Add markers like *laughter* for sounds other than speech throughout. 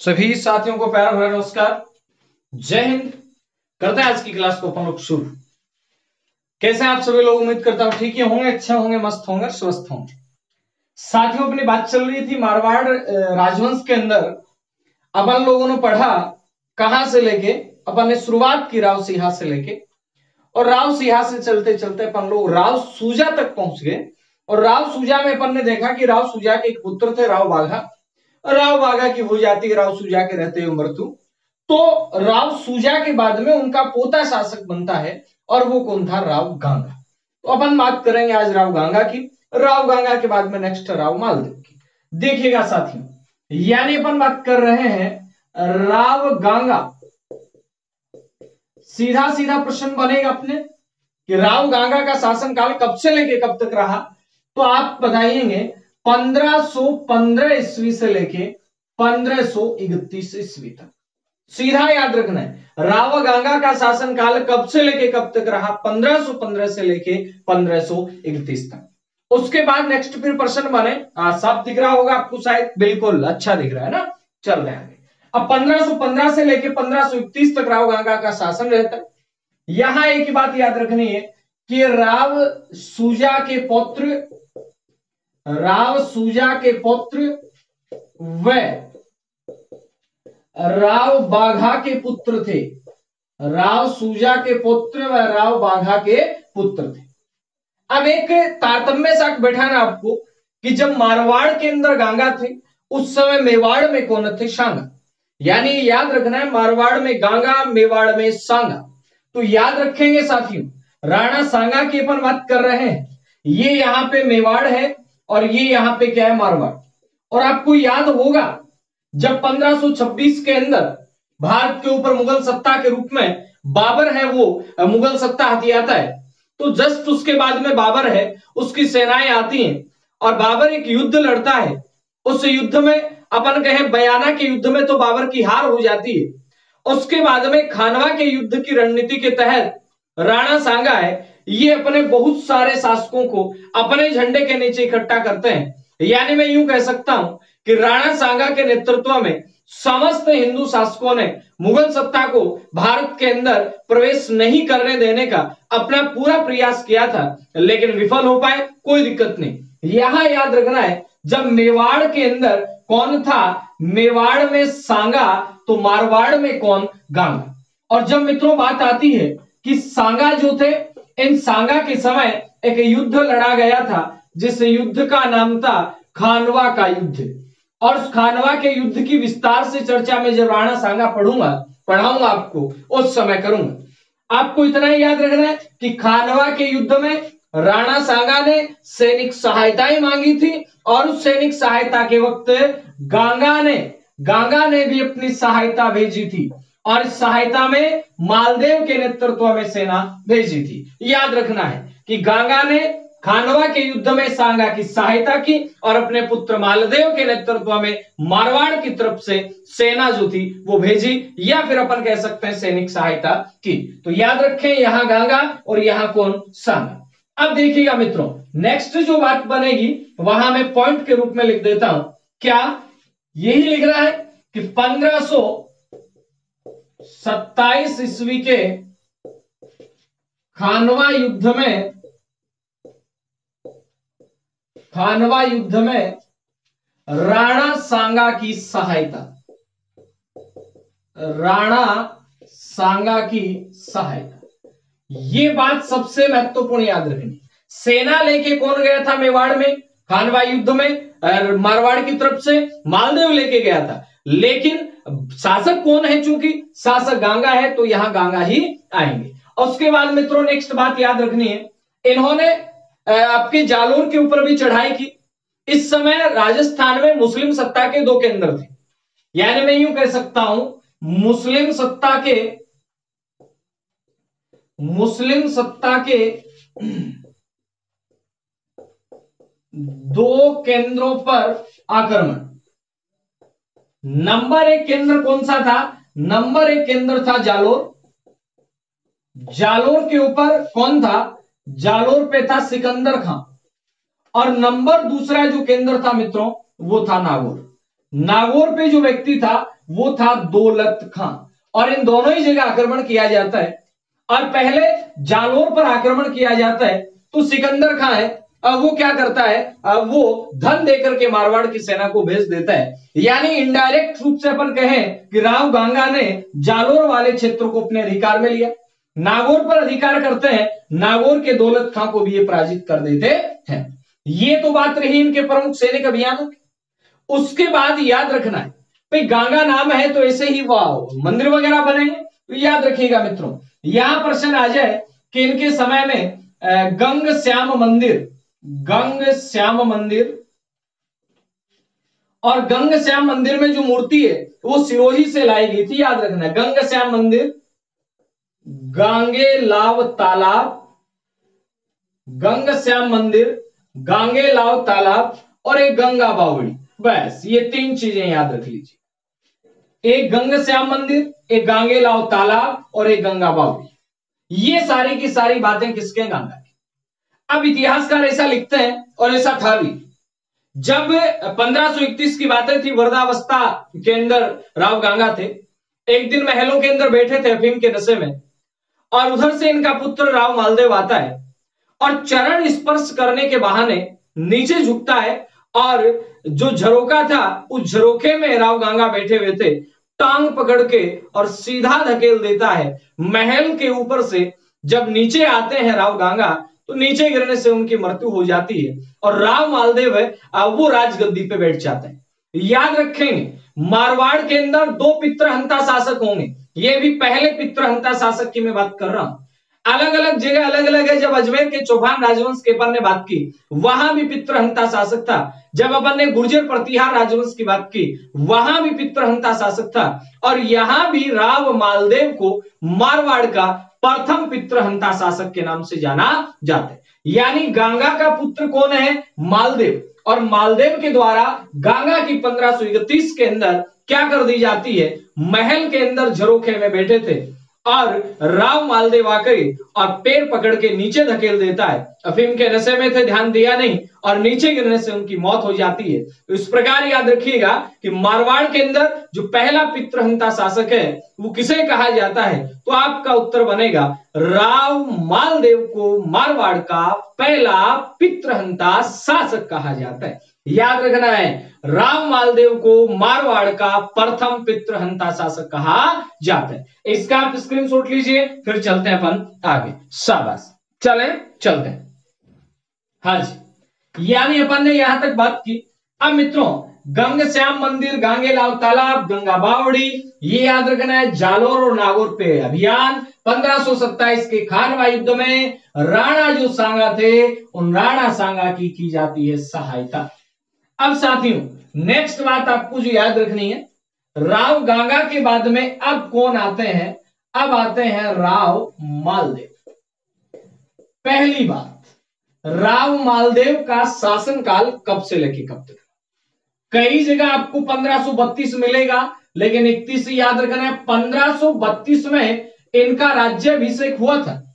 सभी साथियों को प्यार भरा नमस्कार। जय हिंद। करते हैं आज की क्लास को अपन लोग शुरू। कैसे आप सभी लोग? उम्मीद करता हूँ ठीक ही होंगे, अच्छे होंगे, मस्त होंगे, स्वस्थ होंगे। साथियों, अपनी बात चल रही थी मारवाड़ राजवंश के अंदर। अपन लोगों ने पढ़ा कहाँ से लेके, अपन ने शुरुआत की राव सिहा से लेके। और राव सिहा से चलते चलते अपन लोग राव सूजा तक पहुँच गए। और राव सूजा में अपन ने देखा कि राव सूजा के एक पुत्र थे, राव बाघा। राव बाघा की हो जाती है राव सूजा के रहते हुए मृत्यु। तो राव सूजा के बाद में उनका पोता शासक बनता है और वो कौन था? राव गांगा। तो अपन बात करेंगे आज राव गांगा की। राव गांगा के बाद में नेक्स्ट राव मालदेव की। देखिएगा साथियों, यानी अपन बात कर रहे हैं राव गांगा। सीधा सीधा प्रश्न बनेगा अपने, कि राव गांगा का शासनकाल कब से लेके कब तक रहा? तो आप बताइएँगे 1515 ईस्वी से लेके 1531 ईस्वी तक। सीधा याद रखना है राव गंगा का शासन काल कब से लेके कब तक रहा? 1515 से लेके 1531 तक। उसके बाद नेक्स्ट फिर प्रश्न बने। सब दिख रहा होगा आपको शायद। बिल्कुल अच्छा दिख रहा है ना? चल रहे आगे। अब 1515 से लेके 1531 तक राव गंगा का शासन रहता है। यहाँ एक बात याद रखनी है कि राव सूजा के पौत्र राव सूजा के पुत्र व राव बाघा के पुत्र थे। राव सूजा के पुत्र व राव बाघा के पुत्र थे। अब एक तारतम्य साथ बैठाना आपको कि जब मारवाड़ के अंदर गांगा थे, उस समय मेवाड़ में कौन थे? सांगा। यानी याद रखना है, मारवाड़ में गांगा, मेवाड़ में सांगा। तो याद रखेंगे साथियों, राणा सांगा की अपन बात कर रहे हैं। ये यहाँ पे मेवाड़ है और ये यहाँ पे क्या है मारवाड़। और आपको याद होगा, जब 1526 के अंदर भारत के ऊपर मुगल सत्ता के रूप में बाबर है वो, मुगल सत्ता हथियाता है तो जस्ट उसके बाद में बाबर है, उसकी सेनाएँ आती हैं और बाबर एक युद्ध लड़ता है। उस युद्ध में अपन कहे बयाना के युद्ध में तो बाबर की हार हो जाती है। उसके बाद में खानवा के युद्ध की रणनीति के तहत राणा सांगा है ये अपने बहुत सारे शासकों को अपने झंडे के नीचे इकट्ठा करते हैं। यानी मैं यूँ कह सकता हूँ कि राणा सांगा के नेतृत्व में समस्त हिंदू शासकों ने मुगल सत्ता को भारत के अंदर प्रवेश नहीं करने देने का अपना पूरा प्रयास किया था, लेकिन विफल हो पाए, कोई दिक्कत नहीं। यहाँ याद रखना है, जब मेवाड़ के अंदर कौन था? मेवाड़ में सांगा तो मारवाड़ में कौन? गांगा। और जब मित्रों, बात आती है कि सांगा जो थे इन सांगा के समय एक युद्ध लड़ा गया था, जिस युद्ध का नाम था खानवा का युद्ध। और उस खानवा के युद्ध की विस्तार से चर्चा में जब राणा सांगा पढ़ूँगा, पढ़ाऊँगा आपको, उस समय करूँगा। आपको इतना ही याद रखना है कि खानवा के युद्ध में राणा सांगा ने सैनिक सहायताएँ मांगी थी, और उस सैनिक सहायता के वक्त गांगा ने गांगा ने भी अपनी सहायता भेजी थी। और सहायता में मालदेव के नेतृत्व में सेना भेजी थी। याद रखना है कि गांगा ने खानवा के युद्ध में सांगा की सहायता की और अपने पुत्र मालदेव के नेतृत्व में मारवाड़ की तरफ़ से सेना जो थी वो भेजी या फिर अपन कह सकते हैं सैनिक सहायता की। तो याद रखें यहाँ गांगा और यहाँ कौन? सांगा। अब देखिएगा मित्रों नेक्स्ट जो बात बनेगी, वहाँ मैं पॉइंट के रूप में लिख देता हूँ। क्या यही लिख रहा है कि 1500 सत्ताईस ईस्वी के खानवा युद्ध में, खानवा युद्ध में राणा सांगा की सहायता, राणा सांगा की सहायता। ये बात सबसे महत्वपूर्ण याद रखनी। सेना लेके कौन गया था मेवाड़ में? खानवा युद्ध में मारवाड़ की तरफ़ से, मालदेव लेके गया था। लेकिन शासक कौन है चूँकि शासक गांगा है तो यहाँ गांगा ही आएँगे। और उसके बाद मित्रों नेक्स्ट बात याद रखनी है। इन्होंने आपके जालोर के ऊपर भी चढ़ाई की। इस समय राजस्थान में मुस्लिम सत्ता के दो केंद्र थे। यानी मैं यूँ कह सकता हूँ, मुस्लिम सत्ता के, मुस्लिम सत्ता के दो केंद्रों पर आक्रमण। नंबर एक केंद्र कौन सा था? नंबर एक केंद्र था जालोर। जालोर के ऊपर कौन था? जालोर पे था सिकंदर खां। और नंबर दूसरा जो केंद्र था मित्रों, वो था नागौर। नागौर पे जो व्यक्ति था, वो था दौलत खां। और इन दोनों ही जगह आक्रमण किया जाता है। और पहले जालोर पर आक्रमण किया जाता है तो सिकंदर खां है अब वो क्या करता है? अब वो धन देकर के मारवाड़ की सेना को भेज देता है। यानी इनडायरेक्ट रूप से अपन कहें कि राव गांगा ने जालोर वाले क्षेत्र को अपने अधिकार में लिया। नागौर पर अधिकार करते हैं, नागौर के दौलत खां को भी ये पराजित कर देते हैं। ये तो बात रही इनके प्रमुख सैनिक अभियानों की। उसके बाद याद रखना है, भाई गांगा नाम है तो ऐसे ही वाह मंदिर वगैरह बनेंगे तो याद रखिएगा मित्रों। यहाँ प्रश्न आ जाए कि इनके समय में गंग श्याम मंदिर गंग श्याम मंदिर। और गंग श्याम मंदिर में जो मूर्ति है, वो सिरोही से लाई गई थी, याद रखना। गंग श्याम मंदिर, गांगे लाव तालाब। गंग श्याम मंदिर, गांगे लाव तालाब और एक गंगा बावड़ी बस, ये तीन चीज़ें याद रख लीजिए। एक गंग श्याम मंदिर, एक गांगे लाव तालाब और एक गंगा बावड़ी ये सारी की सारी बातें किसके गंगा अब इतिहासकार ऐसा लिखते हैं और ऐसा था भी। जब 1531 की बातें थी, वृद्धावस्था के अंदर राव गांगा थे। एक दिन महलों के अंदर बैठे थे अफीम के नशे में और उधर से इनका पुत्र राव मालदेव आता है और चरण स्पर्श करने के बहाने नीचे झुकता है और जो झरोका था, उस झरोके में राव गांगा बैठे हुए थे। टांग पकड़ के और सीधा धकेल देता है। महल के ऊपर से जब नीचे आते हैं राव गांगा तो नीचे गिरने से उनकी मृत्यु हो जाती है। और राव मालदेव है वो राजगद्दी पे बैठ जाते हैं। याद रखेंगे, मारवाड़ के अंदर दो पित्रहंता शासक होंगे। ये भी पहले पित्रहंता शासक की मैं बात कर रहा हूँ। अलग अलग जगह अलग अलग है। जब अजमेर के चौहान राजवंश के अपन ने बात की, वहाँ भी पित्रहंता शासक था। जब अपन ने गुर्जर प्रतिहार राजवंश की बात की, वहाँ भी पित्रहंता शासक था। और यहाँ भी राव मालदेव को मारवाड़ का प्रथम पित्रहंता शासक के नाम से जाना जाता है। यानी गंगा का पुत्र कौन है? मालदेव। और मालदेव के द्वारा गंगा की पंद्रह के अंदर क्या कर दी जाती है? महल के अंदर झरोखे में बैठे थे। और राव मालदेव आकर और पैर पकड़ के नीचे धकेल देता है। अफीम के नशे में थे, ध्यान दिया नहीं, और नीचे गिरने से उनकी मौत हो जाती है। तो इस प्रकार याद रखिएगा कि मारवाड़ के अंदर जो पहला पित्रहंता शासक है, वो किसे कहा जाता है? तो आपका उत्तर बनेगा राव मालदेव को मारवाड़ का पहला पित्रहंता शासक कहा जाता है। याद रखना है, राम मालदेव को मारवाड़ का प्रथम पितृहंता शासक कहा जाता है। इसका आप स्क्रीनशॉट लीजिए, फिर चलते हैं अपन आगे। शाबाश। चले, चलते हैं। हाँ जी। यानी अपन ने यहाँ तक बात की। अब मित्रों, गंग श्याम मंदिर, गांगे लाल तालाब, गंगा बावड़ी, ये याद रखना है, जालोर और नागौर पे अभियान। 1527 के खानवा युद्ध में राणा जो सांगा थे, उन राणा सांगा की की जाती है सहायता। अब साथियों नेक्स्ट बात आपको जो याद रखनी है, राव गांगा के बाद में अब कौन आते हैं? अब आते हैं राव मालदेव। पहली बात, राव मालदेव का शासनकाल कब से लेके कब तक? कई जगह आपको 1532 मिलेगा, लेकिन इकतीस याद रखना है 1532 में इनका राज्यभिषेक हुआ था।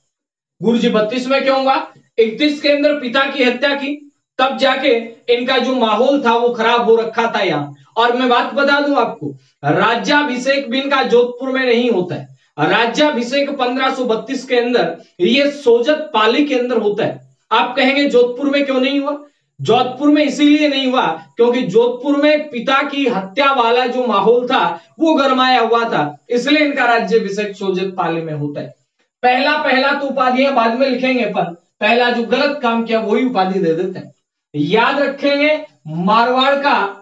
गुरु जी बत्तीस में क्यों हुआ? इकतीस के अंदर पिता की हत्या की तब जाके इनका जो माहौल था वो खराब हो रखा था यहाँ। और मैं बात बता दूँ आपको, राज्याभिषेक भी इनका जोधपुर में नहीं होता है। राज्याभिषेक 1532 के अंदर, ये सोजत पाली के अंदर होता है। आप कहेंगे, जोधपुर में क्यों नहीं हुआ? जोधपुर में इसीलिए नहीं हुआ क्योंकि जोधपुर में पिता की हत्या वाला जो माहौल था, वो गरमाया हुआ था। इसलिए इनका राज्यभिषेक सोजत पाली में होता है। पहला पहला तो उपाधियाँ बाद में लिखेंगे, पर पहला जो गलत काम किया, वही उपाधि दे देते हैं। याद रखेंगे मारवाड़ का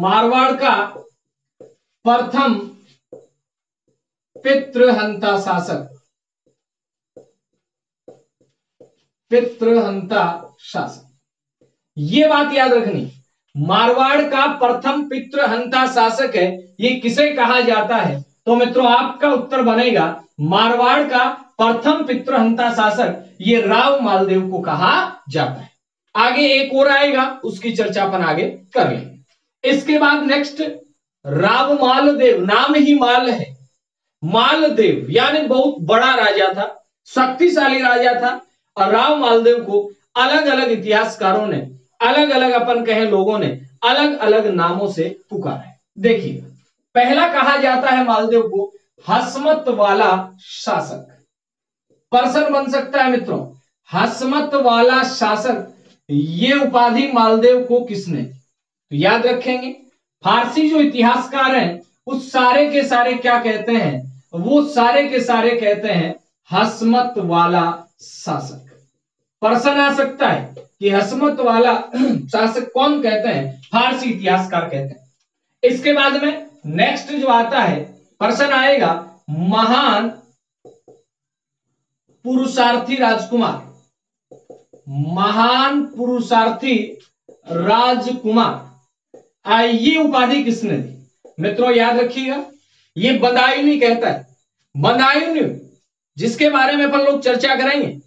मारवाड़ का प्रथम पितृहंता शासक। पितृहंता शासक। ये बात याद रखनी, मारवाड़ का प्रथम पितृहंता शासक है, ये किसे कहा जाता है? तो मित्रों, आपका उत्तर बनेगा मारवाड़ का प्रथम पितृहंता शासक ये राव मालदेव को कहा जाता है। आगे एक और आएगा, उसकी चर्चा अपन आगे कर लेंगे। इसके बाद नेक्स्ट राव मालदेव, नाम ही माल है। मालदेव, यानी बहुत बड़ा राजा था, शक्तिशाली राजा था, और राव मालदेव को अलग अलग इतिहासकारों ने अलग अलग अपन कहे लोगों ने अलग अलग नामों से पुकारा है। देखिए, पहला कहा जाता है मालदेव को हसमत वाला शासक। पर्सन बन सकता है मित्रों, हसमत वाला शासक, ये उपाधि मालदेव को किसने? तो याद रखेंगे, फारसी जो इतिहासकार हैं, उस सारे के सारे क्या कहते हैं? वो सारे के सारे कहते हैं, हसमत वाला शासक। पर्सन आ सकता है कि हसमत वाला *clears throat* शासक कौन कहते हैं? फारसी इतिहासकार कहते हैं। इसके बाद में नेक्स्ट जो आता है पर्सन आएगा, महान पुरुषार्थी राजकुमार। महान पुरुषार्थी राजकुमार। ये उपाधि किसने दी? मित्रों, याद रखिएगा, ये बदायूनी कहता है। बदायूनी, जिसके बारे में अपन लोग चर्चा करेंगे,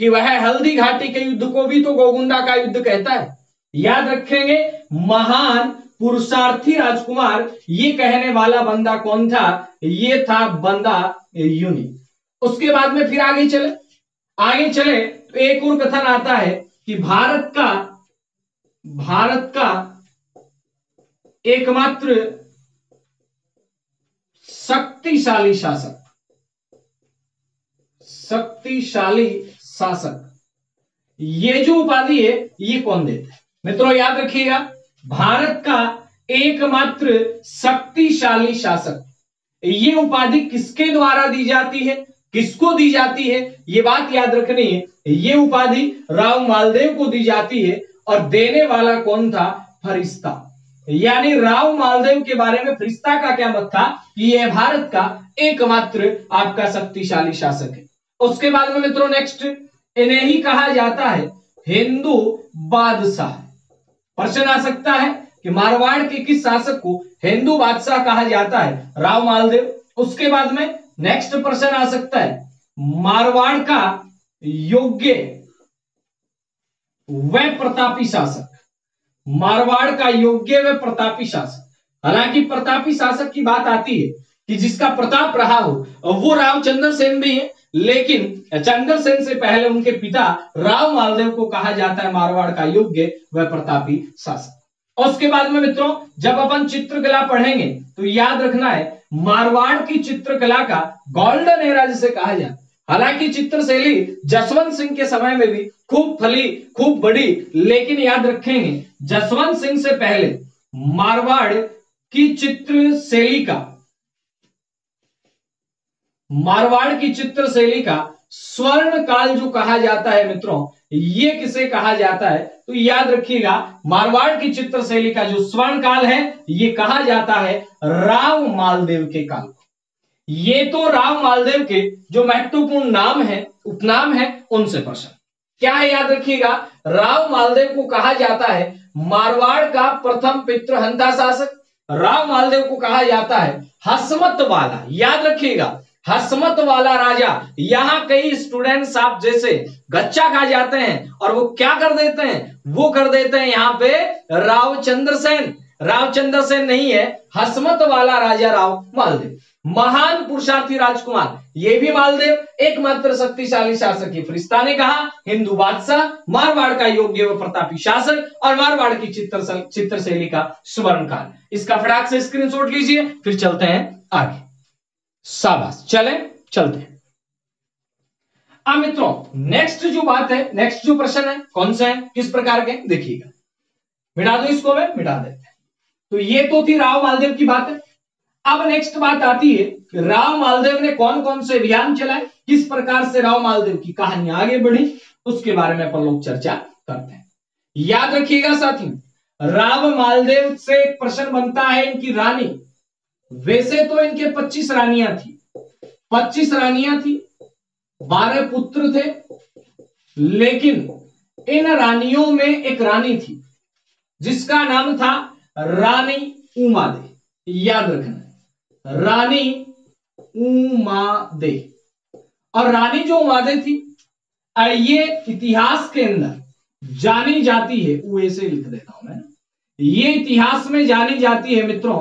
कि वह हल्दी घाटी के युद्ध को भी तो गोगुंडा का युद्ध कहता है। याद रखेंगे, महान पुरुषार्थी राजकुमार, ये कहने वाला बंदा कौन था? ये था बंदा यूनि। उसके बाद में फिर आगे चले। आगे चले तो एक और कथन आता है कि भारत का भारत का एकमात्र शक्तिशाली शासक शक्तिशाली शासक। ये जो उपाधि है, ये कौन देता है? मित्रों, याद रखिएगा भारत का एकमात्र शक्तिशाली शासक। ये उपाधि किसके द्वारा दी जाती है? किसको दी जाती है? ये बात याद रखनी है। ये उपाधि राव मालदेव को दी जाती है और देने वाला कौन था? फरिश्ता। यानी राव मालदेव के बारे में फरिश्ता का क्या मत था? कि यह भारत का एकमात्र आपका शक्तिशाली शासक है। उसके बाद में मित्रों नेक्स्ट इन्हें ही कहा जाता है, हिंदू बादशाह। प्रश्न आ सकता है कि मारवाड़ के किस शासक को हिंदू बादशाह कहा जाता है? राव मालदेव। उसके बाद में नेक्स्ट प्रश्न आ सकता है। मारवाड़ का योग्य व प्रतापी शासक। मारवाड़ का योग्य व प्रतापी शासक। हालाँकि प्रतापी शासक की बात आती है कि जिसका प्रताप रहा हो, वो रामचंद्र सेन भी है। लेकिन चंद्र सेन से पहले उनके पिता राव मालदेव को कहा जाता है मारवाड़ का योग्य व प्रतापी शासक। उसके बाद में मित्रों, जब अपन चित्रकला पढ़ेंगे तो याद रखना है, मारवाड़ की चित्रकला का गोल्डन एरा जिसे कहा जाए हालाँकि चित्र शैली जसवंत सिंह के समय में भी खूब फली, खूब बड़ी, लेकिन याद रखेंगे, जसवंत सिंह से पहले मारवाड़ की चित्र शैली का मारवाड़ की चित्र शैली का स्वर्ण काल जो कहा जाता है मित्रों, ये किसे कहा जाता है? तो याद रखिएगा, मारवाड़ की चित्र शैली का जो स्वर्ण काल है, ये कहा जाता है राव मालदेव के काल को। ये तो राव मालदेव के जो महत्वपूर्ण नाम है, उपनाम है, उनसे प्रश्न। क्या है याद रखिएगा, राव मालदेव को कहा जाता है मारवाड़ का प्रथम पितृहंता शासक, राव मालदेव को कहा जाता है हसमत वाला। याद रखिएगा हसमत वाला राजा। यहाँ कई स्टूडेंट्स आप जैसे गच्चा खा जाते हैं और वो क्या कर देते हैं? वो कर देते हैं यहाँ पे रावचंद्र सेन रावचंद्र सेन नहीं है, हसमत वाला राजा राव मालदेव महान पुरुषार्थी राजकुमार, ये भी मालदेव एकमात्र शक्तिशाली शासक की फरिश्ता ने कहा, हिंदू बादशाह, मारवाड़ का योग्य व प्रतापी शासक और मारवाड़ की चित्र चित्र शैली का स्वर्ण काल इसका फटाक से स्क्रीनशॉट लीजिए, फिर चलते हैं आगे। शाबाश। चले, चलते हैं। अब मित्रों नेक्स्ट जो बात है नेक्स्ट जो प्रश्न है, कौन सा है, किस प्रकार के, देखिएगा। मिटा दो इसको मैं, मिटा देते हैं। तो ये तो थी राव मालदेव की बात। है अब नेक्स्ट बात आती है राव मालदेव ने कौन कौन से अभियान चलाए, किस प्रकार से राव मालदेव की कहानी आगे बढ़ी, उसके बारे में अपन लोग चर्चा करते हैं। याद रखिएगा साथी राव मालदेव से एक प्रश्न बनता है इनकी रानी। वैसे तो इनके 25 रानियाँ थी। 25 रानियाँ थी 12 पुत्र थे, लेकिन इन रानियों में एक रानी थी, जिसका नाम था रानी उमा दे याद रखना रानी उमा दे और रानी जो उमादे थी ये इतिहास के अंदर जानी जाती है वो ऐसे लिख देता हूँ मैं। ये इतिहास में जानी जाती है मित्रों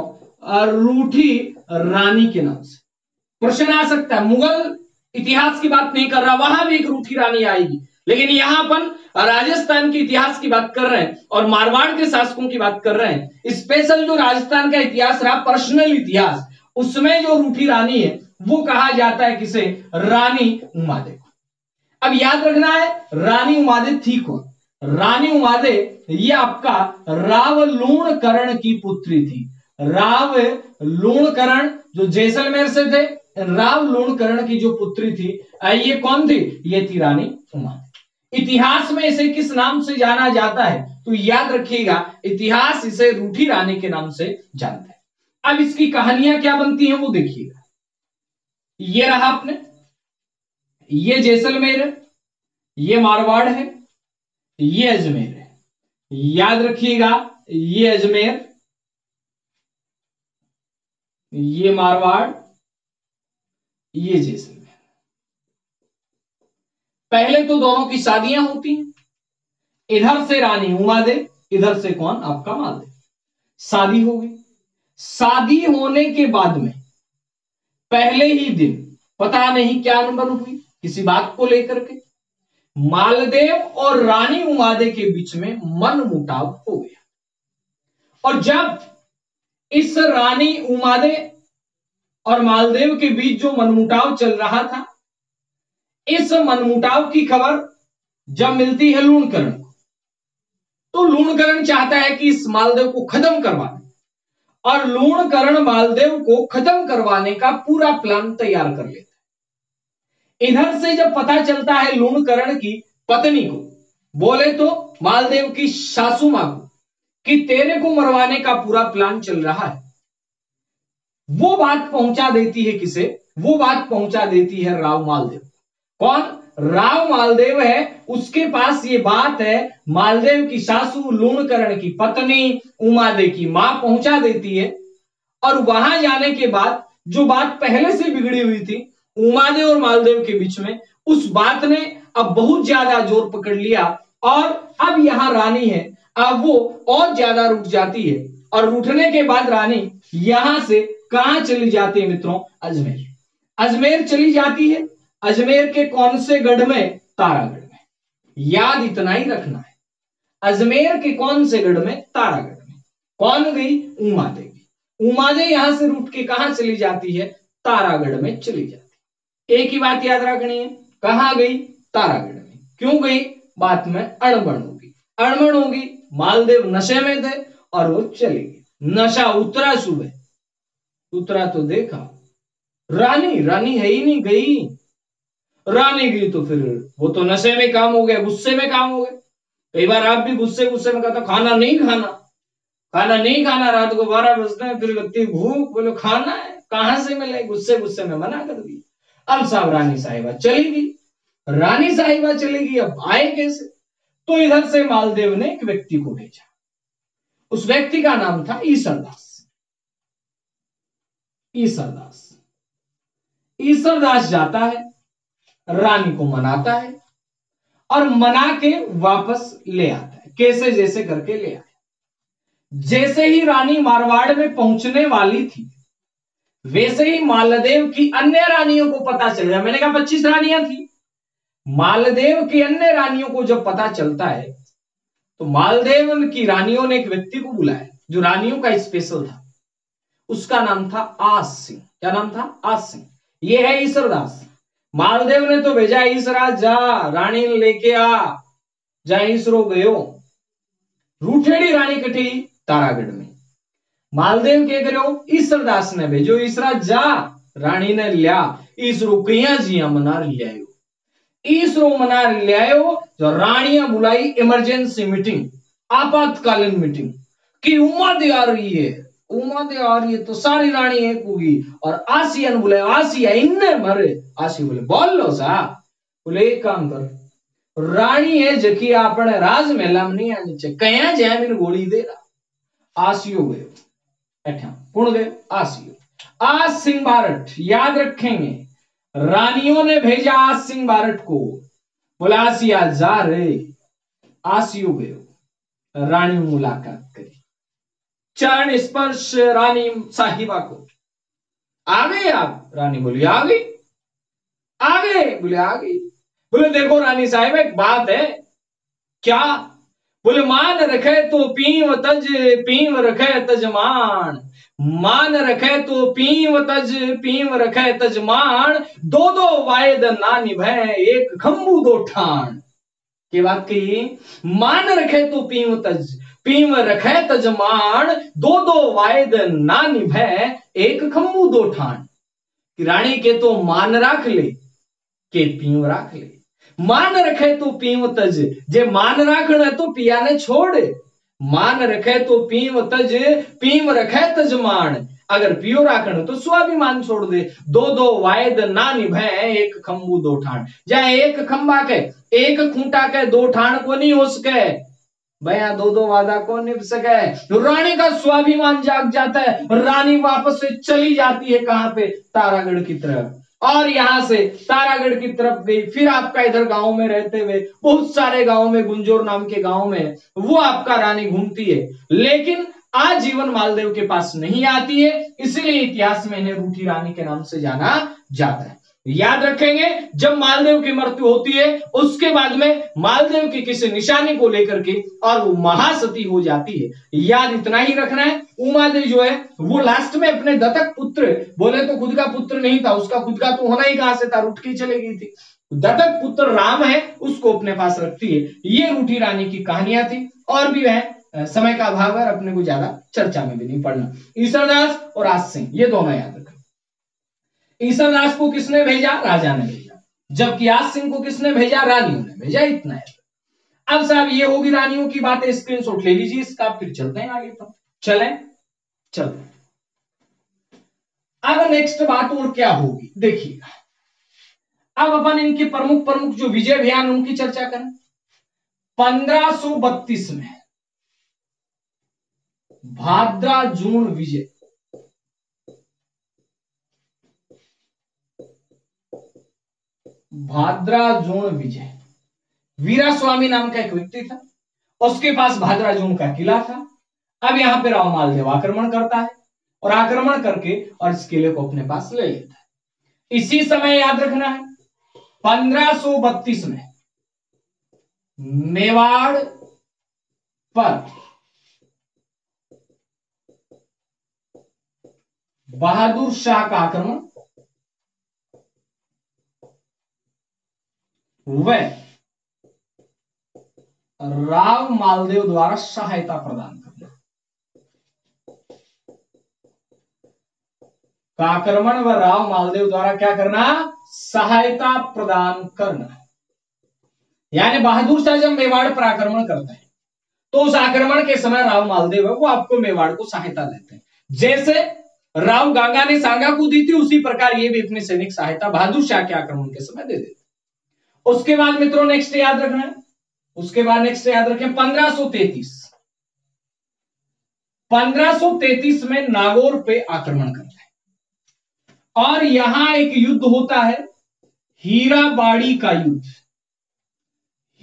रूठी रानी के नाम से। प्रश्न आ सकता है, मुगल इतिहास की बात नहीं कर रहा, वहाँ भी एक रूठी रानी आएगी। लेकिन यहाँ पर राजस्थान के इतिहास की बात कर रहे हैं और मारवाड़ के शासकों की बात कर रहे हैं। स्पेशल जो राजस्थान का इतिहास रहा, पर्सनल इतिहास, उसमें जो रूठी रानी है, वो कहा जाता है किसे? रानी उमादे को। अब याद रखना है, रानी उमादे थी कौन रानी उमादे, ये आपका राव लूणकरण की पुत्री थी। राव लूणकरण, जो जैसलमेर से थे, राव लूणकरण की जो पुत्री थी ये कौन थी? ये थी रानी उमादे इतिहास में इसे किस नाम से जाना जाता है? तो याद रखिएगा, इतिहास इसे रूठी रानी के नाम से जानता है। अब इसकी कहानियाँ क्या बनती हैं वो देखिएगा। ये रहा आपने। ये जैसलमेर है, ये मारवाड़ है, ये अजमेर है। याद रखिएगा, ये अजमेर ये मारवाड़, ये जैसलमेर। पहले तो दोनों की शादियाँ होती हैं। इधर से रानी उमा दे इधर से कौन? आपका माल दे शादी हो गई। शादी होने के बाद में, पहले ही दिन, पता नहीं क्या नंबर हुई, किसी बात को लेकर के, मालदेव और रानी उमादे के बीच में मन मुटाव हो गया। और जब इस रानी उमादे और मालदेव के बीच जो मनमुटाव चल रहा था, इस मनमुटाव की खबर जब मिलती है लूणकरण को तो लूणकरण चाहता है कि इस मालदेव को खत्म करवा दे और लूणकरण मालदेव को खत्म करवाने का पूरा प्लान तैयार कर लेता है। इधर से जब पता चलता है लूणकरण की पत्नी को, बोले तो मालदेव की सासू माँ को कि तेरे को मरवाने का पूरा प्लान चल रहा है। वो बात पहुँचा देती है किसे? वो बात पहुँचा देती है राव मालदेव कौन? राव मालदेव है। उसके पास ये बात है, मालदेव की सासू लूणकरण की पत्नी उमादे की माँ पहुँचा देती है। और वहाँ जाने के बाद जो बात पहले से बिगड़ी हुई थी उमादेव और मालदेव के बीच में, उस बात ने अब बहुत ज़्यादा ज़ोर पकड़ लिया। और अब यहाँ रानी है। अब वो और ज़्यादा रुक जाती है। और उठने के बाद रानी यहाँ से कहा चली जाती है मित्रों? अजमेर। अजमेर चली जाती है। अजमेर के कौन से गढ़ में? तारागढ़ में। याद इतना ही रखना है। अजमेर के कौन से गढ़ में? तारागढ़ में। कौन गई? उमा देवी उमा देवी यहाँ से रूट के कहा चली जाती है? तारागढ़ में चली जाती है। एक ही बात याद रखनी है। कहा गई? तारागढ़ में। क्यों गई? बात में अड़बड़ होगी। अड़बड़ होगी मालदेव नशे में थे और वो चले गए। नशा उतरा सुबह। उतरा तो देखा। रानी रानी है ही नहीं गई रानी गई तो फिर वो तो नशे में काम हो गया, गुस्से में काम हो गया। कई बार आप भी गुस्से गुस्से में कहते खाना नहीं खाना। खाना नहीं खाना, रात को बारह बजते हैं, फिर लगती है भूख। बोलो, खाना है? कहाँ से मिले गुस्से गुस्से में मना कर दी अब साहब रानी साहिबा चली गई। रानी साहिबा चली गई, अब आए कैसे? तो इधर से मालदेव ने एक व्यक्ति को भेजा। उस व्यक्ति का नाम था ईसरदास। ईसरदास। ईसरदास जाता है, रानी को मनाता है और मना के वापस ले आता है। कैसे जैसे करके ले आया। जैसे ही रानी मारवाड़ में पहुँचने वाली थी, वैसे ही मालदेव की अन्य रानियों को पता चल गया। मैंने कहा, पच्चीस रानियाँ थी। मालदेव की अन्य रानियों को जब पता चलता है तो मालदेव की रानियों ने एक व्यक्ति को बुलाया, जो रानियों का स्पेशल था। उसका नाम था आस सिंह। क्या नाम था? आस सिंह। ये है ईश्वरदास मालदेव ने तो भेजा, ईसरा, जा, रानी लेके आ। जा, ईसरो गयो। रूठेड़ी रानी कटी तारागढ़ में। मालदेव के करो ईसरदास ने भेजो, ईसरा, जा, रानी ने लिया। ईसरो कहिया जिया मनार लियायो। ईसरो मनार लियायो जो रानिया बुलाई इमरजेंसी मीटिंग आपातकालीन मीटिंग की उम्र आ रही है, उमा दे आ रही है तो सारी रानी एक होगी, और आसिया ने बोले आसिया इन्ने मरे। आसी बोले, बोल लो सा बोले, एक काम कर रानी है जकी आपने राज मेला में नहीं आनी चाहिए, कया जय मेरे गोली दे रहा आसियो गए बैठा कौन गए आसियो। आज सिंह बारट याद रखेंगे रानियों ने भेजा आज सिंह बारट को। बोला आसिया जा रे, आसियो गए रानी मुलाकात करी। चरण स्पर्श रानी साहिबा को। आ गए आप, रानी बोली आ गई आ गए बोले आ गई बोले, देखो रानी साहिब, एक बात है। क्या? बोले, मान रखे तो पीव तज, पीव रखे तजमान। मान रखे तो पीव तज, पीव रखे तजमान दो दो वायद ना निभे, एक खम्बू दो ठान के बात कही? मान रखे तो पीव तज, पीव रखे तजमान दो दो वायद ना निभे, एक खम्बू दो ठान रानी के तो मान राख ले, के पीव राख ले। मान रखे तो पीव तज, जे मान राखना तो पिया ने छोड़। मान रखे तो पीव तज पीव रखे तजमान अगर पियो राखण तो स्वाभिमान छोड़ दे। दो दो वायद ना निभे, एक खंबू दो ठाण। जाए एक खंबा के एक खूंटा के दो ठाण को नहीं हो सके। भैया दो दो वादा को निभ सके? रानी का स्वाभिमान जाग जाता है। रानी वापस से चली जाती है कहाँ पे? तारागढ़ की तरफ़। और यहाँ से तारागढ़ की तरफ़ गई। फिर आपका इधर गाँव में रहते हुए, बहुत सारे गाँव में, गुंजोर नाम के गाँव में, वो आपका रानी घूमती है। लेकिन आजीवन मालदेव के पास नहीं आती है, इसलिए इतिहास में इन्हें रूठी रानी के नाम से जाना जाता है। याद रखेंगे, जब मालदेव की मृत्यु होती है, उसके बाद में मालदेव की किसी निशानी को लेकर के और वो महासती हो जाती है। याद इतना ही रखना है उमा देवी जो है, वो लास्ट में अपने दत्तक पुत्र, बोले तो खुद का पुत्र नहीं था, उसका खुद का तो होना ही कहाँ से था उठ के चले गई थी। दत्तक पुत्र राम है, उसको अपने पास रखती है। ये रूठी रानी की कहानियाँ थी, और भी वह समय का अभाव है अपने को ज़्यादा चर्चा में भी नहीं पढ़ना ईश्वरदास और आज सिंह, ये दोनों याद ईश्वर दास को किसने भेजा? राजा ने भेजा। जबकि आज सिंह को किसने भेजा? रानियों ने भेजा, इतना है। अब साहब, ये होगी रानियों की बातें। स्क्रीनशॉट ले लीजिए इसका, फिर चलते हैं आगे तो। चले? चलते अब नेक्स्ट बात और क्या होगी? देखिएगा। अब अपन इनके प्रमुख प्रमुख जो विजय अभियान उनकी चर्चा करें। 1532 में भाद्रा जून विजय। भाद्रा जोन विजय। वीरा स्वामी नाम का एक व्यक्ति था, उसके पास भाद्रा जोन का किला था। अब यहाँ पे राव मालदेव आक्रमण करता है और आक्रमण करके और इस किले को अपने पास ले लेता है। इसी समय याद रखना है 1532 में मेवाड़ पर बहादुर शाह का आक्रमण वह राव मालदेव द्वारा सहायता प्रदान करना आक्रमण व राव मालदेव द्वारा क्या करना? सहायता प्रदान करना। यानी बहादुर शाह जब मेवाड़ पर आक्रमण करते हैं तो उस आक्रमण के समय राव मालदेव है, वो आपको मेवाड़ को सहायता देते हैं। जैसे राव गांगा ने सांगा को दी थी, उसी प्रकार ये भी अपनी सैनिक सहायता बहादुर शाह के आक्रमण के समय दे देते उसके बाद मित्रों नेक्स्ट याद रखना है। उसके बाद नेक्स्ट याद रखें 1533 1533 में नागौर पे आक्रमण करता है। और यहाँ एक युद्ध होता है, हीराबाड़ी का युद्ध।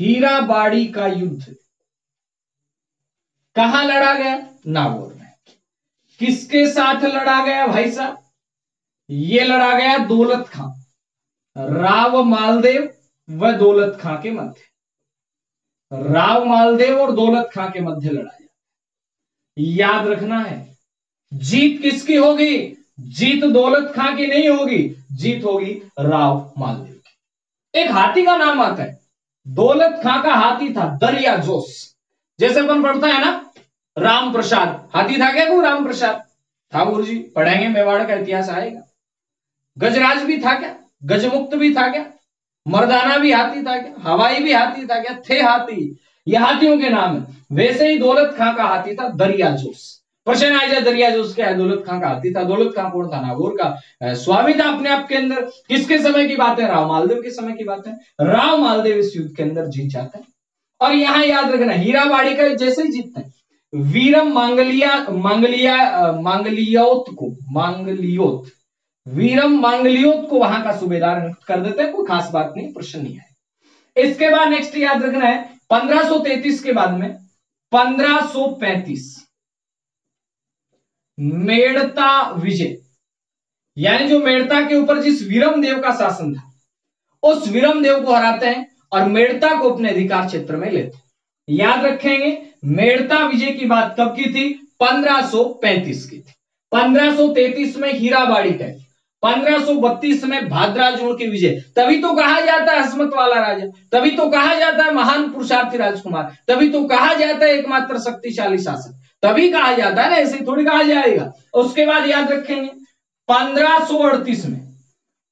हीराबाड़ी का युद्ध। कहा लड़ा गया? नागौर में। किसके साथ लड़ा गया भाई साहब? ये लड़ा गया दौलत खां। राव मालदेव व दौलत खां के मध्य। राव मालदेव और दौलत खां के मध्य लड़ाई। याद रखना है, जीत किसकी होगी? जीत दौलत खां की नहीं होगी, जीत होगी राव मालदेव की। एक हाथी का नाम आता है। दौलत खां का हाथी था दरिया जोश। जैसे अपन पढ़ता है ना राम प्रसाद हाथी था क्या वो? राम प्रसाद गुरु जी पढ़ेंगे, मेवाड़ का इतिहास आएगा। गजराज भी था क्या? गजमुक्त भी था क्या? मर्दाना भी हाथी था क्या? हवाई भी हाथी था क्या? थे हाथी। ये हाथियों के नाम है। वैसे ही दौलत खां का हाथी था दरिया जोश। प्रश्न आ जाए दरिया जोश क्या है, दौलत खां का हाथी था, दौलत खां कौन था? नागौर का स्वामी था अपने आप के अंदर। किसके समय की बात है? राव मालदेव के समय की बात है। राव मालदेव इस युद्ध के अंदर जीत जाता है। और यहाँ याद रखना, हीराबाड़ी का जैसे ही जीतते हैं। वीरम मांगलिया मांगलिया मांगलियोत को, मांगलियोत। वीरम मांगलियोत को वहाँ का सूबेदार कर देते हैं, कोई खास बात नहीं, प्रश्न नहीं है। इसके बाद नेक्स्ट याद रखना है 1533 के बाद में 1535 मेड़ता विजय, यानी जो मेड़ता के ऊपर जिस वीरम देव का शासन था, उस वीरम देव को हराते हैं और मेड़ता को अपने अधिकार क्षेत्र में लेते हैं। याद रखेंगे, मेड़ता विजय की बात कब की थी? 1535 की थी। 1533 में हीराबाड़ी का 1532 में भाद्राजोड़ की विजय। तभी तो कहा जाता है हसमत वाला राजा। तभी तो कहा जाता है महान पुरुषार्थी राजकुमार। तभी तो कहा जाता है एकमात्र शक्तिशाली शासक। तभी कहा जाता है ना, ऐसे थोड़ी कहा जाएगा। उसके बाद याद रखेंगे 1538 में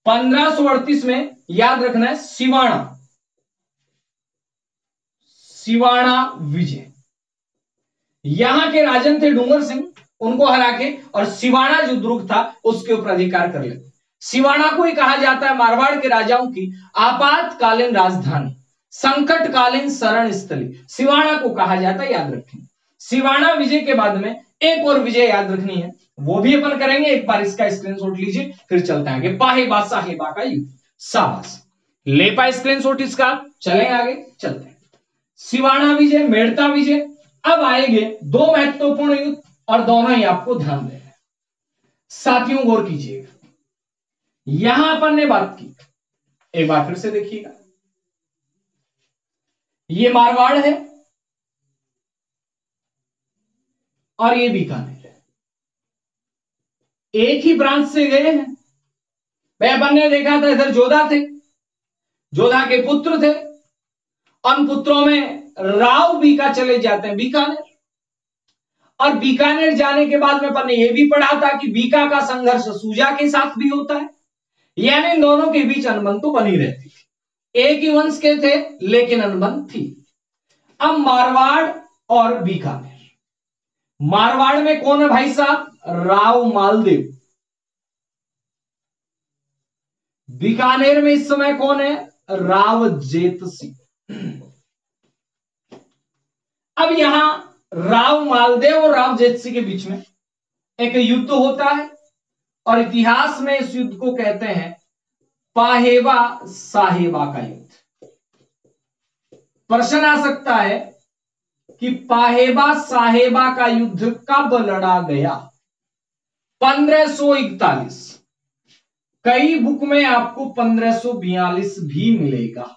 1538 में याद रखना है सिवाणा। सिवाणा विजय। यहाँ के राजन थे डूंगर सिंह उनको हरा के, और सिवाणा जो दुर्ग था, उसके ऊपर अधिकार कर लेते। सिवाणा को ही कहा जाता है मारवाड़ के राजाओं की आपातकालीन राजधानी, संकटकालीन शरण स्थली सिवाणा को कहा जाता है याद रखें। सिवाणा विजय के बाद में एक और विजय याद रखनी है। वो भी अपन करेंगे, एक बार इसका स्क्रीनशॉट लीजिए, फिर चलते आगे। पाहेबा साहेबा का युद्ध साबास ले पाए स्क्रीनशॉट इसका। चले आगे, चलते सिवाणा विजय, मेड़ता विजय। अब आएँगे दो महत्वपूर्ण युद्ध। और दोनों ही आपको ध्यान दे। साथियों, गौर कीजिएगा। यहाँ अपन ने बात की। एक बार फिर से देखिएगा। ये मारवाड़ है और ये बीकानेर है। एक ही ब्रांच से गए हैं। भाई अपन ने देखा था इधर जोधा थे। जोधा के पुत्र थे। उन पुत्रों में राव बीका चले जाते हैं, बीकानेर। और बीकानेर जाने के बाद में अपन ने यह भी पढ़ा था कि बीका का संघर्ष सूजा के साथ भी होता है। यानी दोनों के बीच अनबन तो बनी रहती थी। एक ही वंश के थे, लेकिन अनबन थी। अब मारवाड़ और बीकानेर। मारवाड़ में कौन है भाई साहब? राव मालदेव। बीकानेर में इस समय कौन है? राव जेत सिंह। अब यहाँ राव मालदेव और राव जेतसी के बीच में एक युद्ध होता है और इतिहास में इस युद्ध को कहते हैं पाहेबा साहेबा का युद्ध। प्रश्न आ सकता है कि पाहेबा साहेबा का युद्ध कब लड़ा गया? 1541 कई बुक में आपको 1542 भी मिलेगा।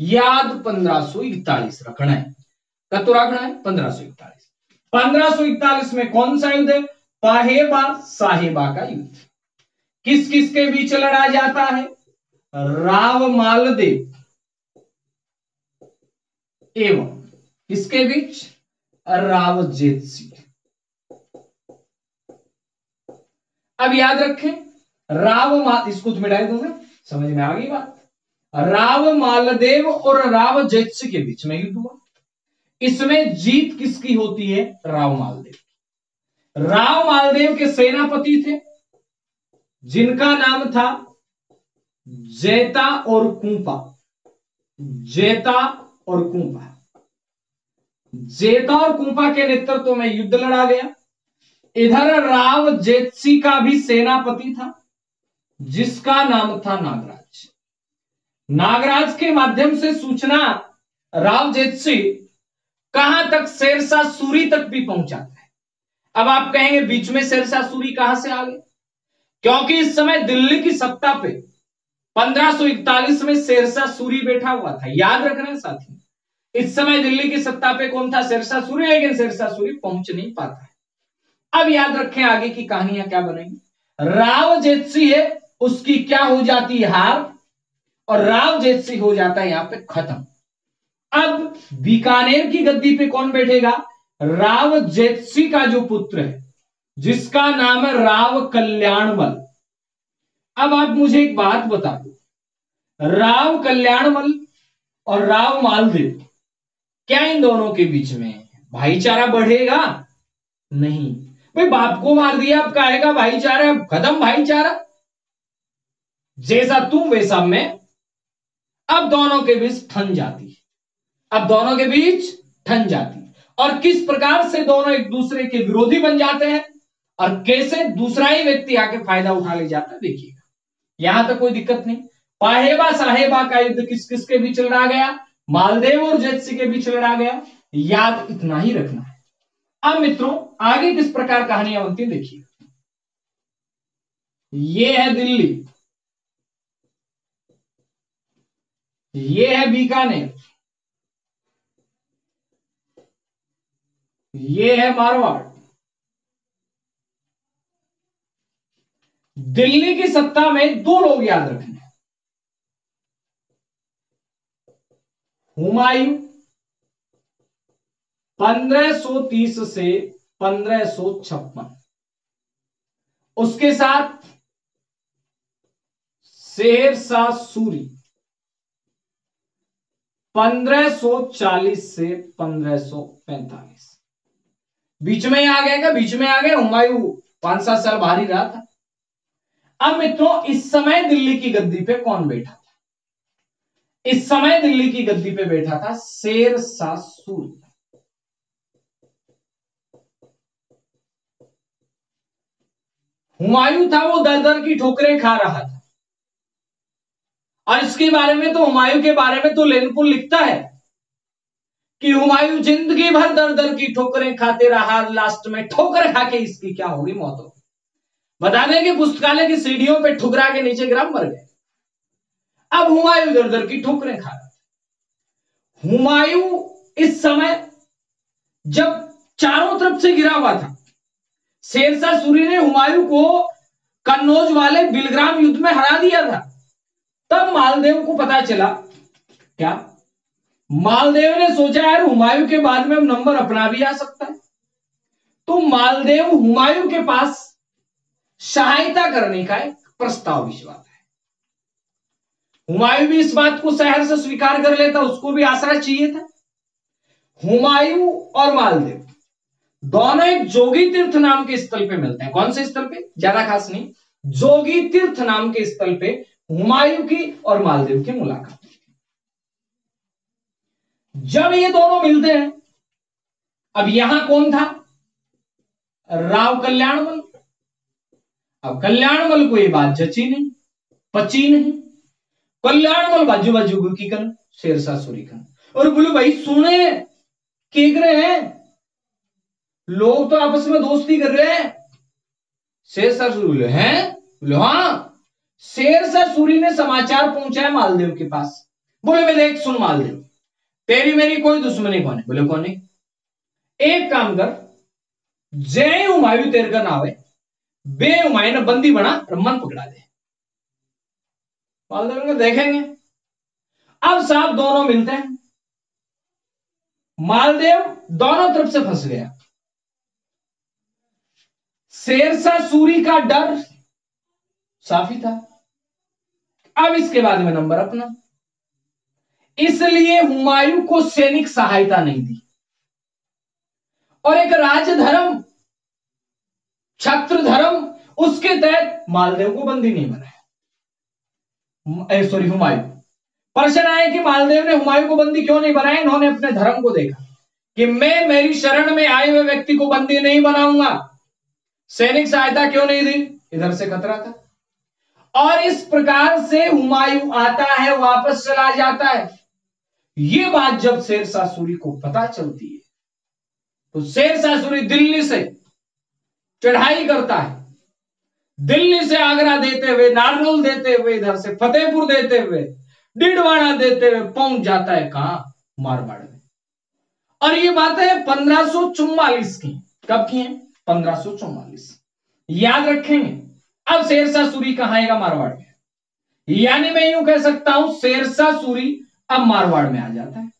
याद 1541 रखना है। कब तो रखना है 1541 1541 में कौन सा युद्ध है? पाहेबा साहेबा का युद्ध। किस किस के बीच लड़ा जाता है? राव मालदेव। एवं किसके बीच? रावजेत सिंह अब याद रखें, राव माल इसको तो मिटाए दूँगा समझ में आ गई बात? राव मालदेव और राव सिंह के बीच में युद्ध हुआ। इसमें जीत किसकी होती है? राव मालदेव राव मालदेव के सेनापति थे, जिनका नाम था जैता और कुंपा। जैता और कुंपा। जेता और कुंपा के नेतृत्व में युद्ध लड़ा गया। इधर राव जेतसी का भी सेनापति था, जिसका नाम था नागराज। नागराज के माध्यम से सूचना राव जेतसी कहाँ तक शेरशाह सूरी तक भी पहुंचाता है? अब आप कहेंगे, बीच में शेरशाह सूरी कहाँ से आ गए? क्योंकि इस समय दिल्ली की सत्ता पे 1541 में शेरशाह सूरी बैठा हुआ था। याद रख रहे हैं साथी, इस समय दिल्ली की सत्ता पे कौन था? शेरशाह सूरी, लेकिन शेरशाह सूरी पहुँच नहीं पाता है। अब याद रखें आगे की कहानियाँ क्या बनेंगी। राव जेतसी है, उसकी क्या हो जाती है हार? और राव जेतसी हो जाता है यहाँ पे खत्म। अब बीकानेर की गद्दी पे कौन बैठेगा? राव जेतसी का जो पुत्र है, जिसका नाम है राव कल्याणवल अब आप मुझे एक बात बता दो। राव कल्याणवल और राव मालदेव क्या इन दोनों के बीच में भाईचारा बढ़ेगा? नहीं। भाई, बाप को मार दिया, अब कहेगा भाईचारा खत्म भाईचारा। जैसा तू वैसा मैं। अब दोनों के बीच ठन जाती है। अब दोनों के बीच ठन जाती। और किस प्रकार से दोनों एक दूसरे के विरोधी बन जाते हैं और कैसे दूसरा ही व्यक्ति आके फ़ायदा उठा ले जाता है, देखिएगा। यहाँ तक कोई दिक्कत नहीं। पाहेबा साहेबा का युद्ध किस किस के बीच लड़ा गया? मालदेव और जैतसी के बीच लड़ा गया। याद इतना ही रखना है। अब मित्रों, आगे किस प्रकार कहानियाँ बनती देखिए ये है दिल्ली। ये है बीकानेर। ये है मारवाड़। दिल्ली की सत्ता में दो लोग याद रखने हुमायूं 1530 से 1556 उसके साथ शेर शाह सूरी। 1540 से 1545 बीच में आ गए क्या? बीच में आ गए? हुमायूं। पाँच सात साल बाहर ही रहा था। अब मित्रों, इस समय दिल्ली की गद्दी पे कौन बैठा था? इस समय दिल्ली की गद्दी पे बैठा था शेर शाह सूरी हुमायूं था, वो दर दर की ठोकरें खा रहा था। और इसके बारे में तो हुमायूं के बारे में तो लेनपुल लिखता है। कि हुमायूं ज़िंदगी भर दर दर की ठोकरें खाते रहा लास्ट में ठोकर खा के इसकी क्या होगी मौत होगी? बता दें कि पुस्तकालय की सीढ़ियों पे ठुकरा के नीचे ग्राम मर गए। अब हुमायूं दर दर की ठोकरें खा रहे हुमायूं इस समय जब चारों तरफ़ से गिरा हुआ था शेरशाह सूरी ने हुमायूं को कन्नौज वाले बिलग्राम युद्ध में हरा दिया था। तब मालदेव को पता चला, क्या? मालदेव ने सोचा, यार, हुमायूं के बाद में नंबर अपना भी आ सकता है। तो मालदेव हुमायूं के पास सहायता करने का एक प्रस्ताव भिजवाता है। हुमायूं भी इस बात को शहर से स्वीकार कर लेता, उसको भी आसरा चाहिए था। हुमायूं और मालदेव दोनों एक जोगी तीर्थ नाम के स्थल पे मिलते हैं। कौन से स्थल पे? ज़्यादा खास नहीं। जोगी तीर्थ नाम के स्थल पे हुमायूं की और मालदेव की मुलाकात। जब ये दोनों मिलते हैं, अब यहाँ कौन था? राव कल्याणमल अब कल्याणमल को ये बात जची नहीं, पची नहीं। कल्याणमल बाजू बाजू की कर शेरशाह सूरी कन और बोले भाई, सुने, केक रहे हैं। लोग तो आपस में दोस्ती कर रहे हैं। शेरशाह सूरी बोले, हैं? बोले हाँ। शेरशाह सूरी ने समाचार पहुँचाया मालदेव के पास। बोले मैं देख सुन मालदेव। तेरी मेरी कोई दुश्मनी कौन है? बोले, कौन है? एक काम कर, जय हुमायूं तेरे का नाव है बेउमायन बंदी बना मन पकड़ा दे। मालदेव देखेंगे। अब साहब दोनों मिलते हैं। मालदेव दोनों तरफ़ से फंस गया। शेरशाह सूरी का डर साफी था। अब इसके बाद में नंबर अपना। इसलिए हुमायूं को सैनिक सहायता नहीं दी। और एक राजधर्म छत्र धर्म, उसके तहत मालदेव को बंदी नहीं बनाया। सॉरी हुमायूं। प्रश्न आए कि मालदेव ने हुमायूं को बंदी क्यों नहीं बनाया? इन्होंने अपने धर्म को देखा कि मैं मेरी शरण में आए हुए व्यक्ति को बंदी नहीं बनाऊँगा। सैनिक सहायता क्यों नहीं दी? इधर से खतरा था। और इस प्रकार से हुमायूं आता है, वापस चला जाता है। ये बात जब शेरशाह सूरी को पता चलती है तो शेरशाह सूरी दिल्ली से चढ़ाई करता है। दिल्ली से आगरा देते हुए, नारनौल देते हुए, इधर से फतेहपुर देते हुए डिडवाड़ा देते हुए पहुँच जाता है कहा? मारवाड़ में। और ये बात है पंद्रह की। कब की है? पंद्रह याद रखेंगे, अब शेरशाह सूरी कहा आएगा मारवाड़ में? यानी मैं यूँ कह सकता हूँ शेरशाह सूरी अब मारवाड़ में आ जाता है।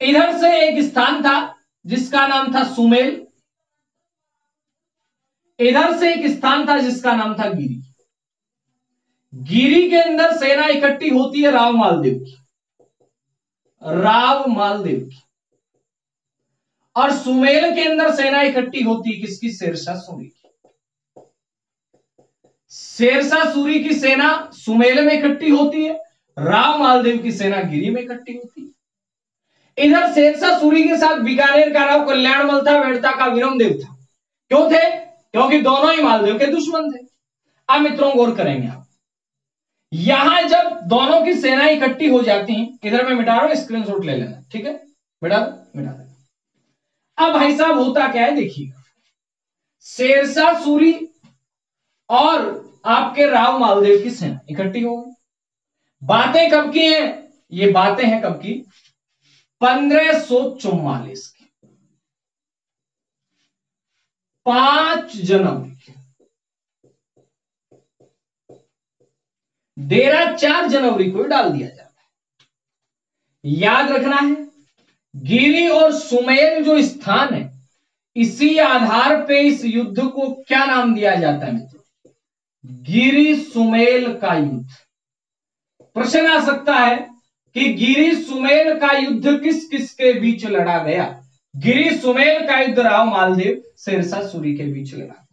इधर से एक स्थान था, जिसका नाम था सुमेल। इधर से एक स्थान था, जिसका नाम था गिरी। गिरी के अंदर सेना इकट्ठी होती है राव मालदेव की। राव मालदेव की। और सुमेल के अंदर सेना इकट्ठी होती है किसकी? शेरशाह सूरी की। शेरशाह सूरी की सेना सुमेल में इकट्ठी होती है राव मालदेव की सेना गिरी में इकट्ठी होती। इधर शेरशाह सूरी के साथ बीकानेर का राव कल्याणमल था, वेड़ता का विरमदेव था। क्यों थे? क्योंकि दोनों ही मालदेव के दुश्मन थे। अब मित्रों, गौर करेंगे आप। यहाँ जब दोनों की सेना इकट्ठी हो जाती है इधर मैं मिटा रहा हूँ स्क्रीनशॉट ले लेना, ठीक है? मिटा दो, मिटा देना अब भाई साहब, होता क्या है देखिएगा शेरशाह सूरी और आपके राव मालदेव की सेना इकट्ठी हो गई। बातें कब की हैं? ये बातें हैं कब की? पंद्रह सो चौवालीस की। पाँच जनवरी डेरा चार जनवरी को डाल दिया जाता है। याद रखना है, गिरी और सुमेल जो स्थान है, इसी आधार पे इस युद्ध को क्या नाम दिया जाता है मित्रों? गिरी सुमेल का युद्ध। प्रश्न आ सकता है कि गिरी सुमेर का युद्ध किस किस के बीच लड़ा गया? गिरी सुमेर का युद्ध राव मालदेव शेरशाह सूरी के बीच लड़ा।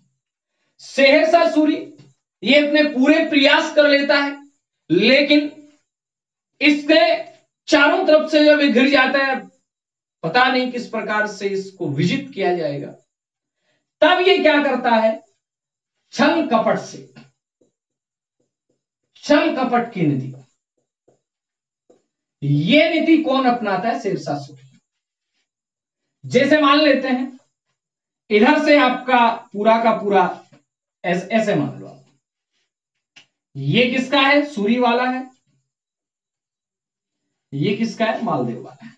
शेरशाह सूरी, ये अपने पूरे प्रयास कर लेता है, लेकिन इसके चारों तरफ़ से जब घिर जाता है, पता नहीं किस प्रकार से इसको विजित किया जाएगा। तब ये क्या करता है? छल कपट से, छल कपट की नीति ये नीति कौन अपनाता है? शेरशाह सूरी जैसे मान लेते हैं इधर से आपका पूरा का पूरा ऐस, ऐसे मान लो आप। ये किसका है? सूरी वाला है। ये किसका है? मालदेव वाला है।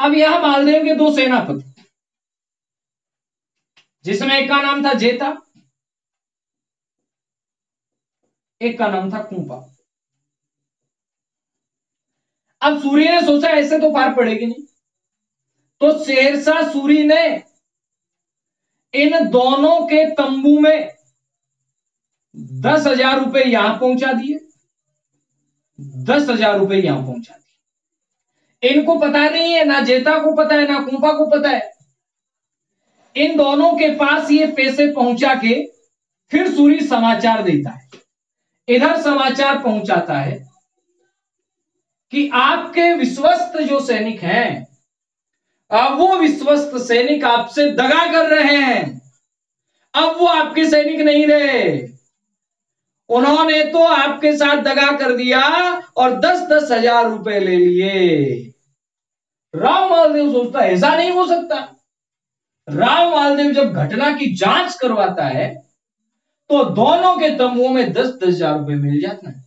अब यह मालदेव के दो सेनापति जिसमें एक का नाम था जेता एक का नाम था कुंपा। अब सूर्य ने सोचा, ऐसे तो पार पड़ेगी नहीं। तो शेरशाह सूरी ने इन दोनों के तंबू में दस हज़ार रुपए यहाँ पहुँचा दिए। दस हज़ार रुपए यहाँ पहुँचा दिए। इनको पता नहीं है, ना जेता को पता है, ना कुंपा को पता है। इन दोनों के पास ये पैसे पहुँचा के फिर सूरी समाचार देता है। इधर समाचार पहुंचाता है कि आपके विश्वस्त जो सैनिक हैं, अब वो विश्वस्त सैनिक आपसे दगा कर रहे हैं। अब वो आपके सैनिक नहीं रहे। उन्होंने तो आपके साथ दगा कर दिया और दस दस हज़ार रुपए ले लिए। राम मालदेव सोचता ऐसा नहीं हो सकता। राम मालदेव जब घटना की जाँच करवाता है तो दोनों के तंबुओं में दस दस हज़ार रुपए मिल जाता है।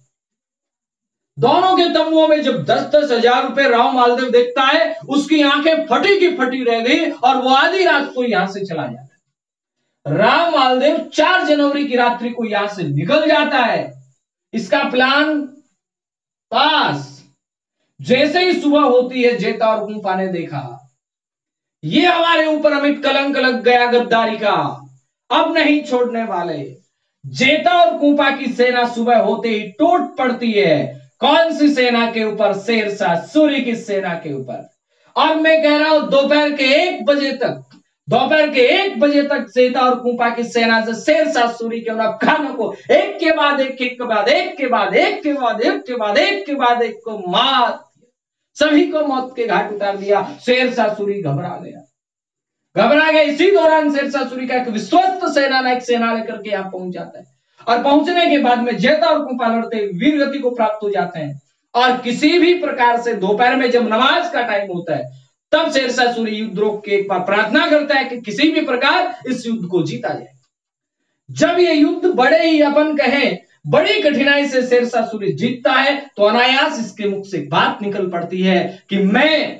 दोनों के तंबुओं में जब दस दस हज़ार रुपए राव मालदेव देखता है, उसकी आँखें फटी की फटी रह गई और वो आधी रात को यहाँ से चला जाता है। राम मालदेव चार जनवरी की रात्रि को यहाँ से निकल जाता है। इसका प्लान पास। जैसे ही सुबह होती है, जेता और गुंफा ने देखा, ये हमारे ऊपर अमित कलंक लग गया गद्दारी का। अब नहीं छोड़ने वाले। जेता और कुंपा की सेना सुबह होते ही टूट पड़ती है। कौन सी सेना के ऊपर? शेरशाह सूर्य की सेना के ऊपर। और मैं कह रहा हूँ, दोपहर के एक बजे तक, दोपहर के एक बजे तक सेता और कुंपा की सेना से शेरशाह, सूरी के उन खानों को एक के बाद एक एक के बाद एक के बाद एक के बाद एक के बाद एक के बाद एक को मार सभी को मौत के घाट उतार दिया। शेरशाह, सूरी घबरा गया। घबरा गया इसी दौरान शेरशाह सूरी का एक विश्वस्त सेना एक सेना लेकर के यहाँ पहुँच जाता है। और पहुँचने के बाद में जेता और कुंपा लड़ते वीर गति को प्राप्त हो जाते हैं। और किसी भी प्रकार से दोपहर में जब नमाज़ का टाइम होता है, तब शेरशाह सूरी युद्ध रोक के एक बार प्रार्थना करता है कि किसी भी प्रकार इस युद्ध को जीता जाए। जब ये युद्ध बड़े ही अपन कहें, बड़ी कठिनाई से शेरशाह सूरी जीतता है तो अनायास इसके मुख से बात निकल पड़ती है कि मैं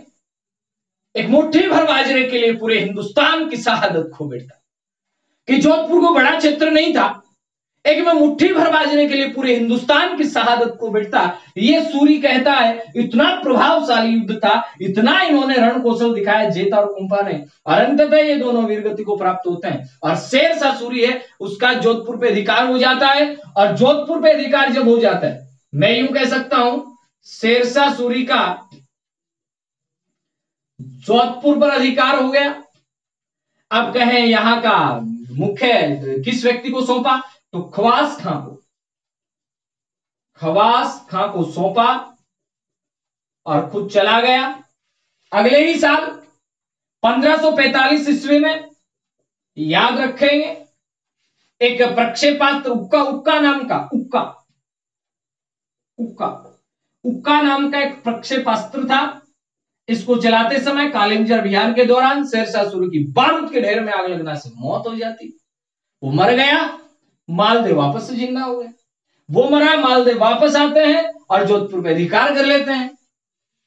एक मुट्ठी भर बाजरे के लिए पूरे हिंदुस्तान की शहादत खो बैठता कि जोधपुर को बड़ा क्षेत्र नहीं था, एक में मुट्ठी भर बाजने के लिए पूरे हिंदुस्तान की शहादत को बैठता ये सूरी कहता है, इतना प्रभावशाली युद्ध था, इतना इन्होंने रण कौशल दिखाया, जेता और कुंपा ने। और अंततः ये दोनों वीरगति को प्राप्त होते हैं। और शेर सा सूरी है, उसका जोधपुर पे अधिकार हो जाता है, और जोधपुर पे अधिकार जब हो जाता है, मैं यूँ कह सकता हूँ शेरशाह सूरी का जोधपुर पर अधिकार हो गया। अब कहें यहाँ का मुख्य किस व्यक्ति को सौंपा? तो खवास खां को। खवास खां को सौंपा और खुद चला गया। अगले ही साल 1545 ईस्वी में याद रखेंगे, एक प्रक्षेपास्त्र उक्का उक्का नाम का, उक्का। उक्का। उक्का नाम का एक प्रक्षेपास्त्र था। इसको चलाते समय कालिंजर अभियान के दौरान शेरशाह सूरी की बारूद के ढेर में आग लगना से मौत हो जाती। वो मर गया, मालदेव वापस से ज़िंदा हो गया। वो मरा, मालदेव वापस आते हैं और जोधपुर पे अधिकार कर लेते हैं।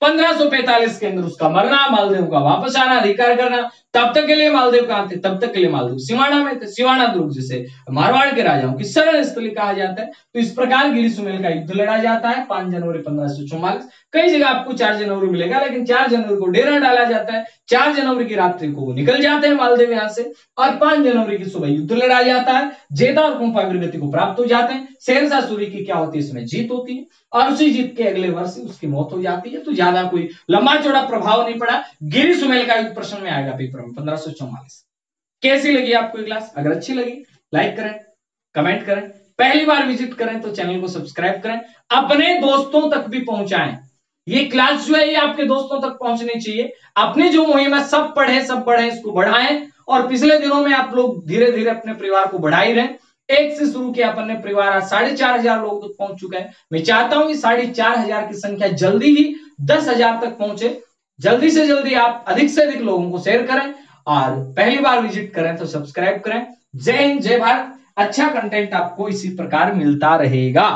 1545 के अंदर उसका मरना, मालदेव का वापस आना, अधिकार करना तब तक के लिए मालदेव कहाँ थे? तब तक के लिए मालदेव। सिवाना में थे, सिवाना दुर्ग जिसे मारवाड़ के राजाओं की शरण स्थली कहा जाता है। तो इस प्रकार गिरी सुमेल का युद्ध लड़ा जाता है, पाँच जनवरी पंद्रह कई जगह आपको चार जनवरी मिलेगा, लेकिन चार जनवरी को डेरा डाला जाता है। चार जनवरी की रात्रि को निकल जाते हैं मालदेव यहाँ से, और पाँच जनवरी की सुबह युद्ध लड़ा जाता है। जेता और कुंफा गति को प्राप्त हो जाते हैं। शेरशाह सूरी की क्या होती है? इसमें जीत होती है, और उसी जीत के अगले वर्ष उसकी मौत हो जाती है। तो ज़्यादा कोई लंबा चौड़ा प्रभाव नहीं पड़ा। गिरी सुमेल का युद्ध प्रश्न में आएगा पेपर में पंद्रह सौ चौवालीस। कैसी लगी आपको क्लास अगर अच्छी लगी लाइक करें कमेंट करें, पहली बार विज़िट करें तो चैनल को सब्सक्राइब करें, अपने दोस्तों तक भी पहुंचाएँ। ये क्लास जो है, ये आपके दोस्तों तक पहुंचनी चाहिए। अपनी जो मुहिम है, सब पढ़े सब पढ़े, इसको बढ़ाएँ। और पिछले दिनों में आप लोग धीरे धीरे अपने परिवार को बढ़ा ही रहे। एक से शुरू किया अपन ने परिवार, आज साढ़े चार हज़ार लोगों तक पहुँच चुका है। मैं चाहता हूँ कि साढ़े चार हज़ार की संख्या जल्दी ही दस हज़ार तक पहुँचे। जल्दी से जल्दी आप अधिक से अधिक लोगों को शेयर करें और पहली बार विज़िट करें तो सब्सक्राइब करें। जय हिंद, जय भारत। अच्छा कंटेंट आपको इसी प्रकार मिलता रहेगा।